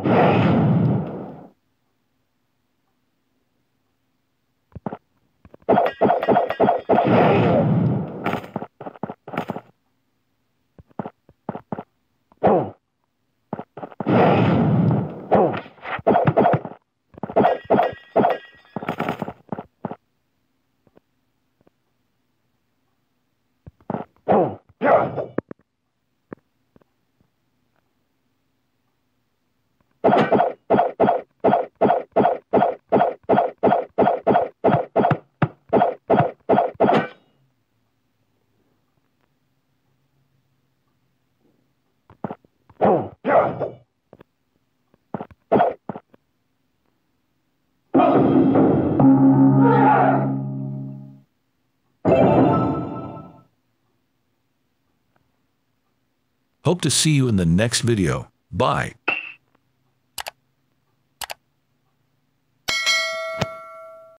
Boom. Hope to see you in the next video. Bye.